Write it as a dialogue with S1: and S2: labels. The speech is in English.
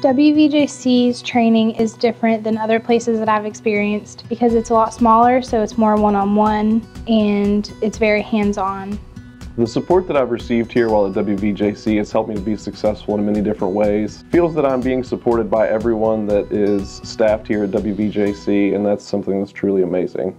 S1: WVJC's training is different than other places that I've experienced because it's a lot smaller, so it's more one-on-one and it's very hands-on.
S2: The support that I've received here while at WVJC has helped me to be successful in many different ways. Feels that I'm being supported by everyone that is staffed here at WVJC and that's something that's truly amazing.